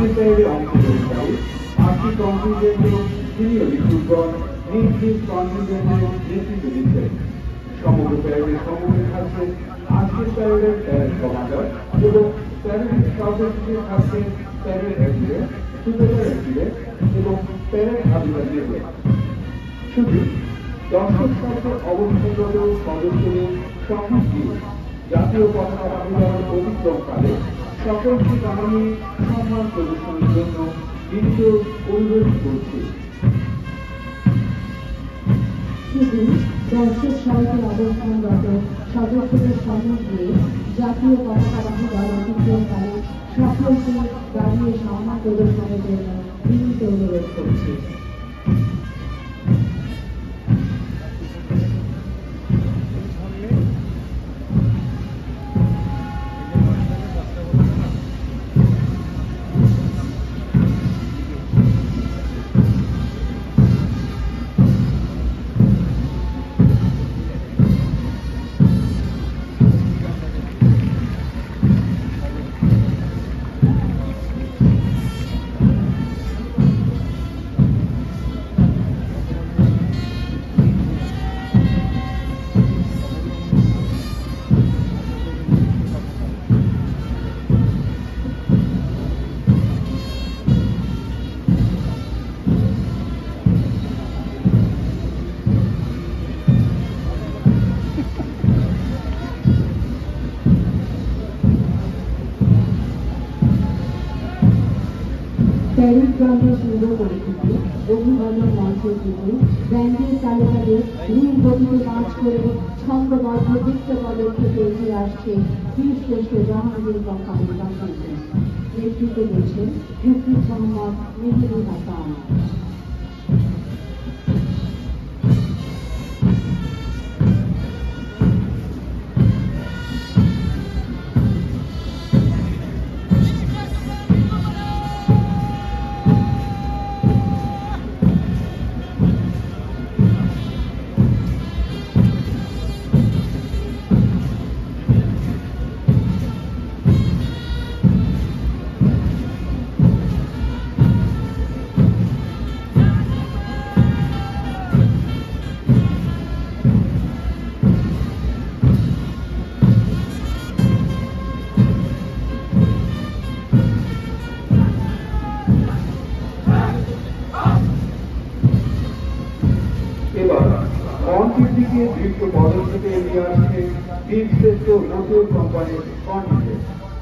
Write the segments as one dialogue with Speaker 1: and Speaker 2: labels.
Speaker 1: আজকের প্যারেডে অংশগ্রহণকারী আটটি কন্টিনজেন্টের সিনিয়র রিক্রুটগণ নিজ নেতৃত্ব দিচ্ছেন। সমগ্র প্যারেডের সমন্বয় থাকছে আজকের প্যারেডের প্যারেড কমান্ডার এবং প্যারেডের সর্বশেষে থাকছে প্যারেড অ্যাডমিরাল সুপার অ্যাডমিরাল এবং প্যারেড আধিকারিক শুধু দর্শক সাথে অবস্থানরত সদস্যদের সংহতি জাতীয় পতাকা বাহিনীর অতিক্রমকালে সকলকে জানানি সম্মান প্রদর্শনের জন্য বিনীত অনুরোধ
Speaker 2: দর্শক অবস্থানরত সদস্যদের জাতীয় পতাকাবাহী দল অতিক্রমকালে সকলকে দাঁড়িয়ে সম্মান প্রদর্শনের জন্য বিনীত অনুরোধ করছি। প্যারিস সুন্দর করে পরিচিতি অভিবাদন মঞ্চের জন্য। ব্যান্ডের চালকাদের নীল গতিতে মার্চ করে ছন্দবদ্ধ বৃত্ত পদক্ষেপে এগিয়ে আসছে। বীরশ্রেষ্ঠ জাহাঙ্গীর কনভেনশন নেতৃত্ব দিচ্ছেন মুফতি মোহাম্মদ মেহেদি হাসান।
Speaker 1: মঞ্চের দিকে দৃশ্য পদক্ষেপে এগিয়ে আসছে বীরশ্রেষ্ঠ মোটর কোম্পানির কন্ডিশন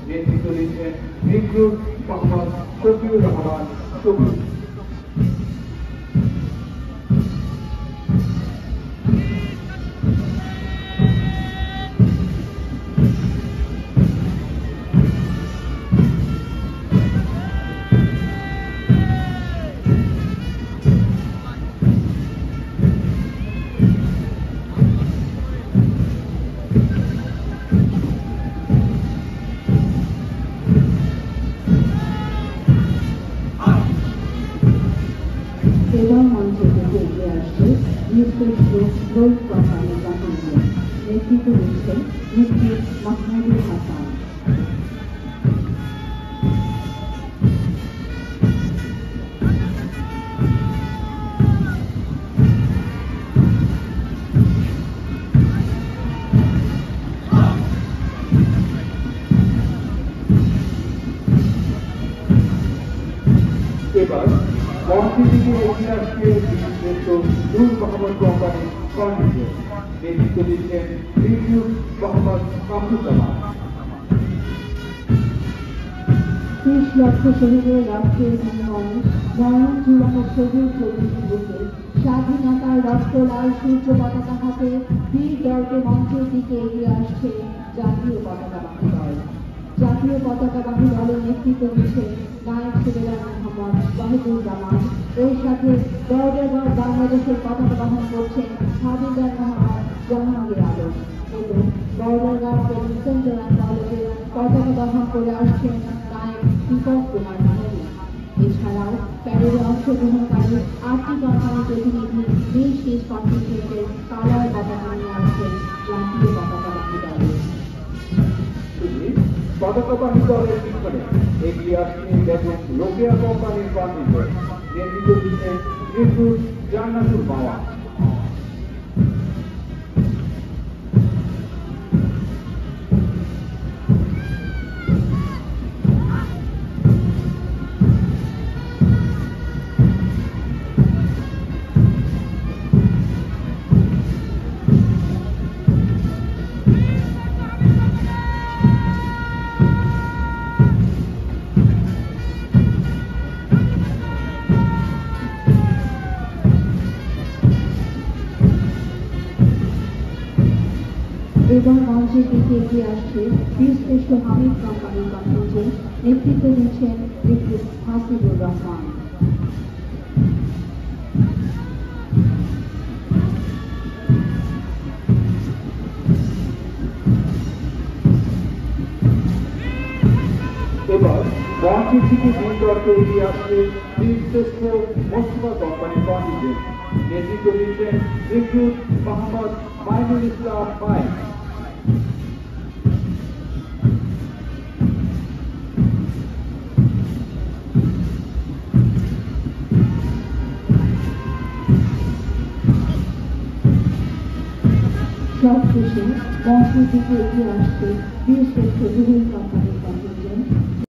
Speaker 1: নেতৃত্ব দিচ্ছেন রিক্রুট মোহাম্মদ শফিউর রহমান সবুজ
Speaker 2: এবার মঞ্চের দিকে এগিয়ে আসছে নির্দিষ্ট গোল্ড কোম্পানির কন্টিনজেন্ট নেতৃত্ব দিচ্ছেন মুফতি মাহমুদুল হাসান
Speaker 1: এবার দিকে এগিয়ে আসছে নূর মোহাম্মদ কন্ডিশন নেতৃত্ব দিচ্ছেন রিক্রুট মোহাম্মদ
Speaker 2: ত্রিশ লক্ষ শহীদের বিনিময়ে নয়ন সবুজ স্বাধীনতার রক্ত লাল সূর্য পতাকা হাতে বীর দলকে মঞ্চের দিকে এগিয়ে আসছে জাতীয় পতাকা বাহী দল জাতীয় পতাকা বাহী দলের নেতৃত্ব দিচ্ছে নায়ক সুবেদার মোহাম্মদ ওয়াহিদুর জামান এর সাথে বর্ডার বাংলাদেশের করে আসছেন নায়ক দীপক কুমার মাহারি এছাড়াও প্যারেডে অংশগ্রহণকারী আটটি কোম্পানির প্রতিনিধি নিজ নিজ কন্টিনজেন্টের কালার পতাকা বাহী দলের
Speaker 1: পিছনে এগিয়ে আসছেন বেগম লোকিয়া কোম্পানির কর্মীদের নেতৃত্ব দিচ্ছেন রিক্রুট জান্নাতুল মাওয়া
Speaker 2: এবার মঞ্চের দিকে এগিয়ে আসছে বীরশ্রেষ্ঠ হামিদ কোম্পানির কন্টিনজেন্ট নেতৃত্ব দিচ্ছেন হাসিবুর রহমান।
Speaker 1: মঞ্চের দিকে দুই দলকে এগিয়ে আসছে বীরশ্রেষ্ঠ মোস্তফা কোম্পানির কর্মীদের নেতৃত্ব দিচ্ছেন রিক্রুট মোহাম্মদ মাইনুল ইসলাম মাইন
Speaker 2: সব শেষে মঞ্চের দিকে এগিয়ে আসছে বীরশ্রেষ্ঠ রুহুল কোম্পানি